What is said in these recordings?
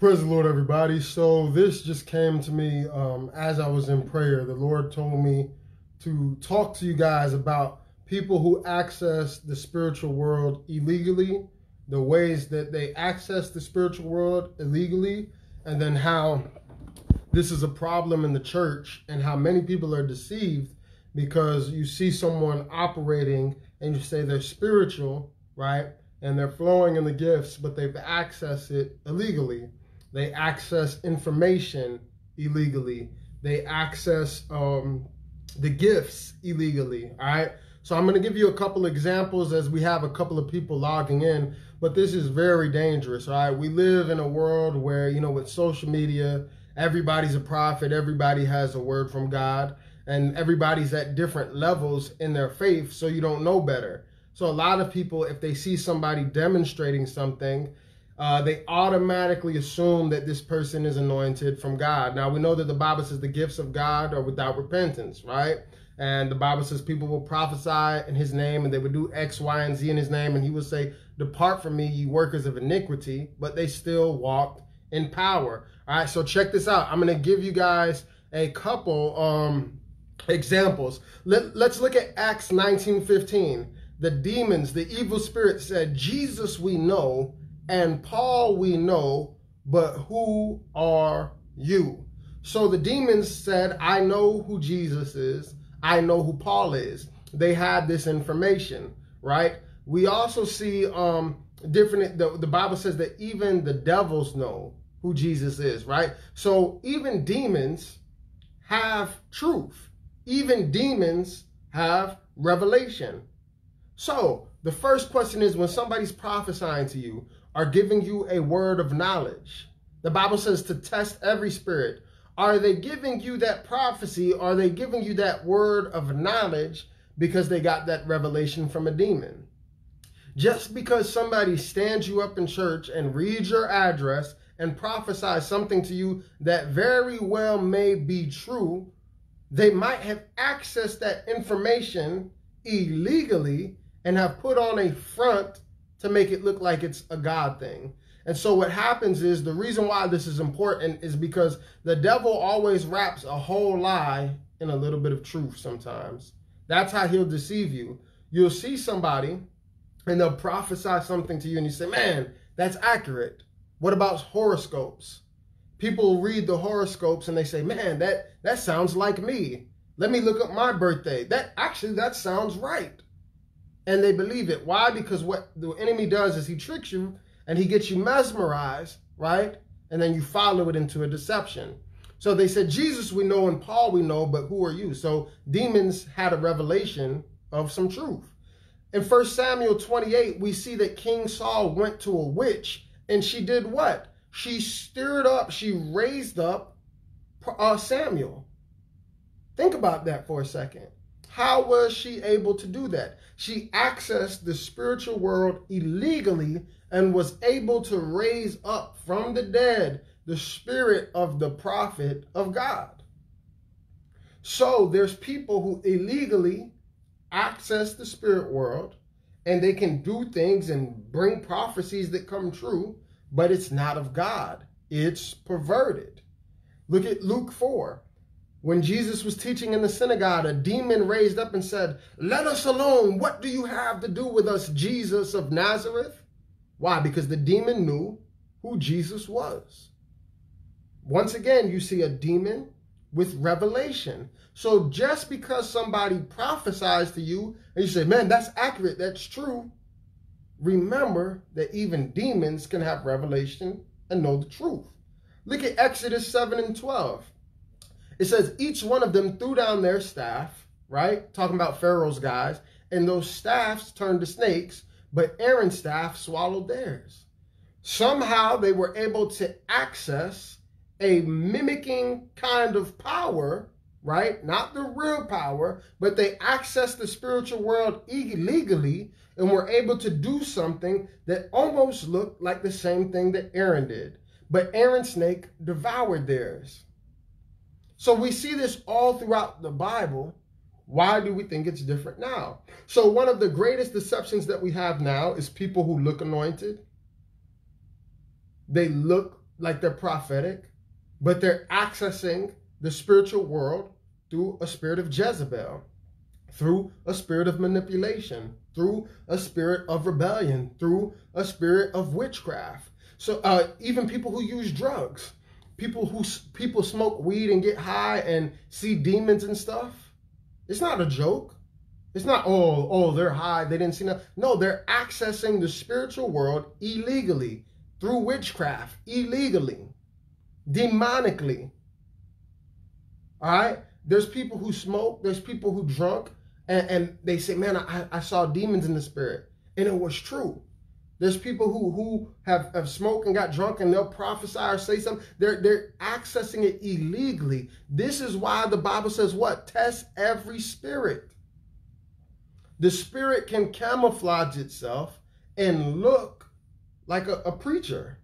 Praise the Lord, everybody. So this just came to me um, as I was in prayer. The Lord told me to talk to you guys about people who access the spiritual world illegally, the ways that they access the spiritual world illegally, and then how this is a problem in the church and how many people are deceived because you see someone operating and you say they're spiritual, right? And they're flowing in the gifts, but they've accessed it illegally. They access information illegally. They access um, the gifts illegally. All right. So I'm going to give you a couple examples as we have a couple of people logging in, but this is very dangerous. All right. We live in a world where, you know, with social media, everybody's a prophet, everybody has a word from God, and everybody's at different levels in their faith, so you don't know better. So a lot of people, if they see somebody demonstrating something, uh, they automatically assume that this person is anointed from God. Now, we know that the Bible says the gifts of God are without repentance, right? And the Bible says people will prophesy in his name and they would do X, Y, and Z in his name. And he would say, Depart from me, ye workers of iniquity. But they still walked in power. All right, so check this out. I'm going to give you guys a couple um, examples. Let, let's look at Acts 19 15. The demons, the evil spirits said, Jesus we know and Paul we know, but who are you? So the demons said, I know who Jesus is. I know who Paul is. They had this information, right? We also see um, different, the, the Bible says that even the devils know who Jesus is, right? So even demons have truth. Even demons have revelation. So the first question is when somebody's prophesying to you, are giving you a word of knowledge. The Bible says to test every spirit. Are they giving you that prophecy? Are they giving you that word of knowledge because they got that revelation from a demon? Just because somebody stands you up in church and reads your address and prophesies something to you that very well may be true, they might have accessed that information illegally and have put on a front to make it look like it's a God thing. And so what happens is the reason why this is important is because the devil always wraps a whole lie in a little bit of truth sometimes. That's how he'll deceive you. You'll see somebody and they'll prophesy something to you and you say, man, that's accurate. What about horoscopes? People read the horoscopes and they say, man, that, that sounds like me. Let me look up my birthday. That actually, that sounds right and they believe it. Why? Because what the enemy does is he tricks you and he gets you mesmerized, right? And then you follow it into a deception. So they said, Jesus we know and Paul we know, but who are you? So demons had a revelation of some truth. In 1 Samuel 28, we see that King Saul went to a witch and she did what? She stirred up, she raised up uh, Samuel. Think about that for a second. How was she able to do that? She accessed the spiritual world illegally and was able to raise up from the dead the spirit of the prophet of God. So there's people who illegally access the spirit world and they can do things and bring prophecies that come true, but it's not of God. It's perverted. Look at Luke 4. When Jesus was teaching in the synagogue, a demon raised up and said, Let us alone. What do you have to do with us, Jesus of Nazareth? Why? Because the demon knew who Jesus was. Once again, you see a demon with revelation. So just because somebody prophesies to you and you say, man, that's accurate, that's true, remember that even demons can have revelation and know the truth. Look at Exodus 7 and 12. It says each one of them threw down their staff, right? Talking about Pharaoh's guys, and those staffs turned to snakes, but Aaron's staff swallowed theirs. Somehow they were able to access a mimicking kind of power, right? Not the real power, but they accessed the spiritual world illegally and were able to do something that almost looked like the same thing that Aaron did. But Aaron's snake devoured theirs. So we see this all throughout the Bible. Why do we think it's different now? So one of the greatest deceptions that we have now is people who look anointed. They look like they're prophetic, but they're accessing the spiritual world through a spirit of Jezebel, through a spirit of manipulation, through a spirit of rebellion, through a spirit of witchcraft. So uh, even people who use drugs, people who people smoke weed and get high and see demons and stuff. It's not a joke. It's not oh oh they're high they didn't see nothing. No, they're accessing the spiritual world illegally through witchcraft, illegally, demonically. All right. There's people who smoke. There's people who drunk, and, and they say, "Man, I, I saw demons in the spirit," and it was true. There's people who who have, have smoked and got drunk and they'll prophesy or say something. They're they're accessing it illegally. This is why the Bible says what? Test every spirit. The spirit can camouflage itself and look like a, a preacher.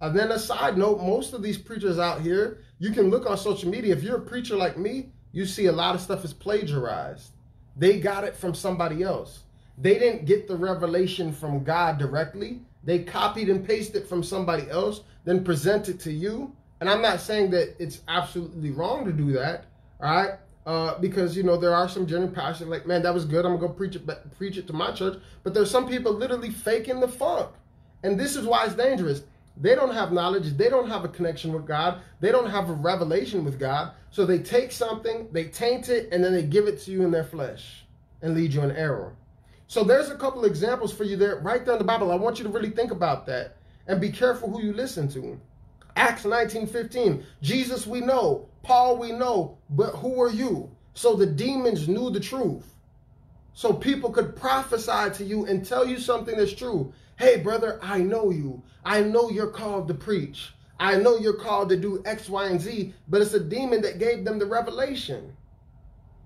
And then a side note, most of these preachers out here, you can look on social media. If you're a preacher like me, you see a lot of stuff is plagiarized. They got it from somebody else. They didn't get the revelation from God directly. They copied and pasted from somebody else, then present it to you. And I'm not saying that it's absolutely wrong to do that, all right? Uh, because you know there are some genuine pastors like, man, that was good. I'm gonna go preach it, but preach it to my church. But there's some people literally faking the funk, and this is why it's dangerous. They don't have knowledge. They don't have a connection with God. They don't have a revelation with God. So they take something, they taint it, and then they give it to you in their flesh and lead you in error. So there's a couple examples for you there, right there in the Bible. I want you to really think about that and be careful who you listen to. Acts 19, 15. Jesus we know, Paul we know, but who are you? So the demons knew the truth. So people could prophesy to you and tell you something that's true. Hey, brother, I know you. I know you're called to preach. I know you're called to do X, Y, and Z, but it's a demon that gave them the revelation.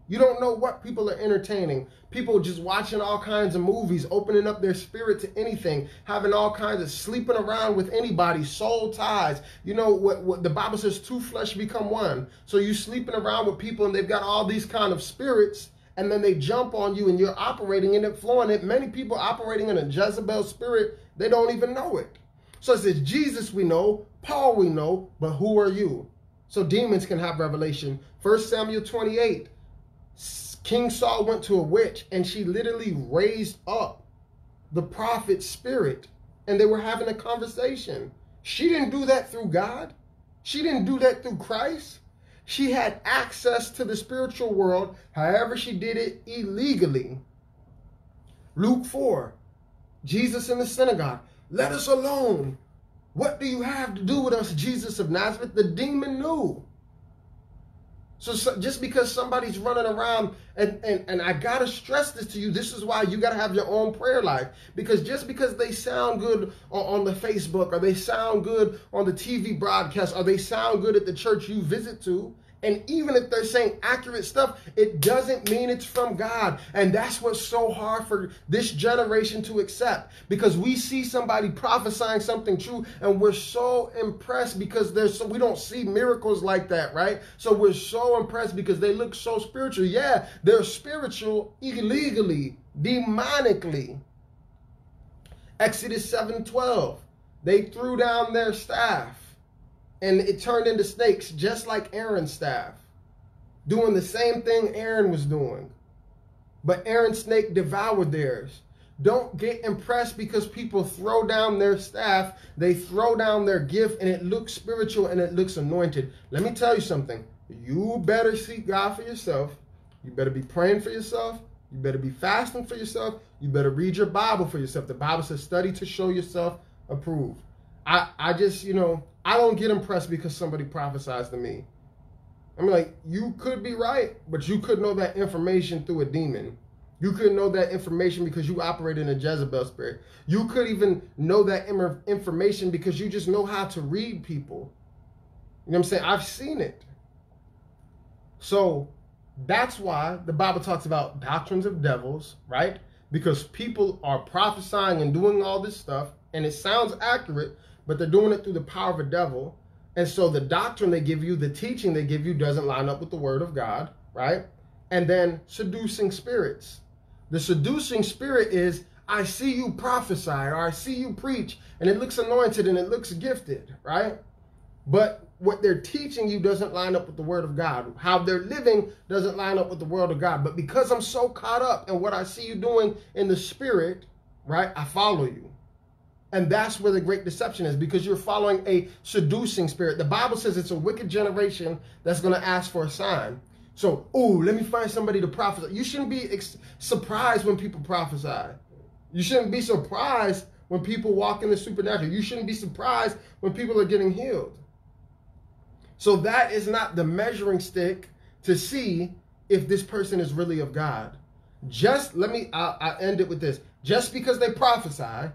You don't know what people are entertaining. People just watching all kinds of movies, opening up their spirit to anything, having all kinds of sleeping around with anybody, soul ties. You know what, what the Bible says, two flesh become one. So you sleeping around with people and they've got all these kind of spirits and then they jump on you and you're operating in it, flowing it. Many people operating in a Jezebel spirit, they don't even know it. So it says, Jesus we know, Paul we know, but who are you? So demons can have revelation. First Samuel 28, King Saul went to a witch and she literally raised up the prophet's spirit and they were having a conversation. She didn't do that through God. She didn't do that through Christ. She had access to the spiritual world, however, she did it illegally. Luke 4, Jesus in the synagogue, let us alone. What do you have to do with us, Jesus of Nazareth? The demon knew. So, so, just because somebody's running around, and, and, and I got to stress this to you, this is why you got to have your own prayer life. Because just because they sound good on, on the Facebook, or they sound good on the TV broadcast, or they sound good at the church you visit to, and even if they're saying accurate stuff, it doesn't mean it's from God. And that's what's so hard for this generation to accept because we see somebody prophesying something true and we're so impressed because there's so we don't see miracles like that, right? So we're so impressed because they look so spiritual. Yeah, they're spiritual illegally, demonically. Exodus 7:12. They threw down their staff and it turned into snakes just like Aaron's staff, doing the same thing Aaron was doing. But Aaron's snake devoured theirs. Don't get impressed because people throw down their staff, they throw down their gift, and it looks spiritual and it looks anointed. Let me tell you something. You better seek God for yourself. You better be praying for yourself. You better be fasting for yourself. You better read your Bible for yourself. The Bible says, study to show yourself approved. I, I just, you know, I don't get impressed because somebody prophesies to me. I mean, like, you could be right, but you could know that information through a demon. You could know that information because you operate in a Jezebel spirit. You could even know that information because you just know how to read people. You know what I'm saying? I've seen it. So that's why the Bible talks about doctrines of devils, right? Because people are prophesying and doing all this stuff, and it sounds accurate, but they're doing it through the power of a devil. And so the doctrine they give you, the teaching they give you doesn't line up with the word of God, right? And then seducing spirits. The seducing spirit is, I see you prophesy or I see you preach and it looks anointed and it looks gifted, right? but what they're teaching you doesn't line up with the word of God. How they're living doesn't line up with the word of God. But because I'm so caught up in what I see you doing in the spirit, right, I follow you. And that's where the great deception is because you're following a seducing spirit. The Bible says it's a wicked generation that's going to ask for a sign. So, oh, let me find somebody to prophesy. You shouldn't be surprised when people prophesy. You shouldn't be surprised when people walk in the supernatural. You shouldn't be surprised when people are getting healed. So that is not the measuring stick to see if this person is really of God. Just let me, I'll, I'll end it with this. Just because they prophesy,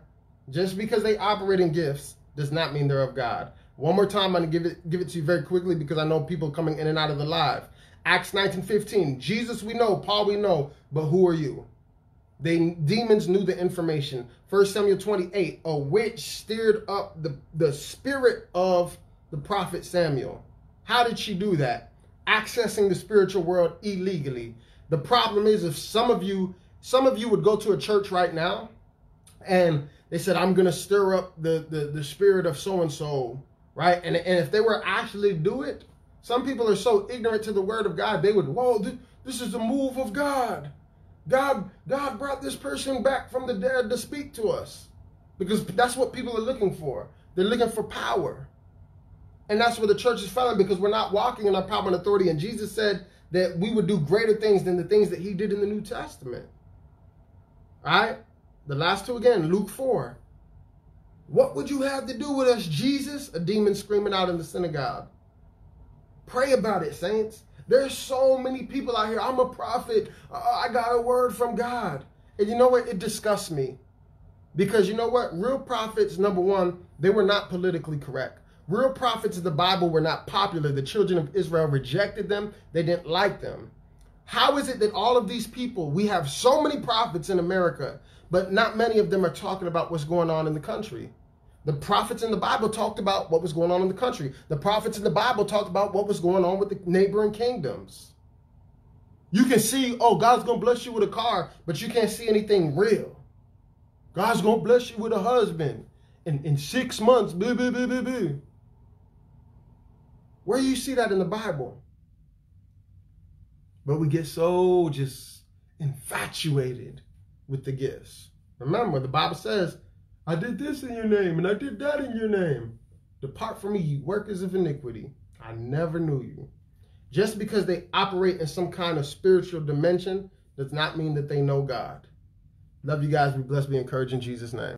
just because they operate in gifts, does not mean they're of God. One more time, I'm to give it, give it to you very quickly because I know people coming in and out of the live. Acts 19, 15. Jesus we know, Paul we know, but who are you? They demons knew the information. First Samuel 28, a witch stirred up the, the spirit of the prophet Samuel. How did she do that? Accessing the spiritual world illegally. The problem is if some of you, some of you would go to a church right now and they said, I'm going to stir up the, the, the spirit of so-and-so, right? And, and if they were actually do it, some people are so ignorant to the word of God, they would, whoa, this, this is the move of God. God, God brought this person back from the dead to speak to us. Because that's what people are looking for. They're looking for power. And that's where the church is failing because we're not walking in our power and authority. And Jesus said that we would do greater things than the things that he did in the New Testament. Right? The last two again, Luke 4. What would you have to do with us, Jesus? A demon screaming out in the synagogue. Pray about it, saints. There's so many people out here. I'm a prophet. Uh, I got a word from God. And you know what? It disgusts me. Because you know what? Real prophets, number one, they were not politically correct. Real prophets of the Bible were not popular. The children of Israel rejected them. They didn't like them. How is it that all of these people, we have so many prophets in America, but not many of them are talking about what's going on in the country? The prophets in the Bible talked about what was going on in the country. The prophets in the Bible talked about what was going on with the neighboring kingdoms. You can see, oh, God's going to bless you with a car, but you can't see anything real. God's going to bless you with a husband in, in six months. Blah, blah, blah, blah, blah. Where do you see that in the Bible? But we get so just infatuated with the gifts. Remember, the Bible says, I did this in your name and I did that in your name. Depart from me, you workers of iniquity. I never knew you. Just because they operate in some kind of spiritual dimension does not mean that they know God. Love you guys. Be blessed. Be encouraged in Jesus' name.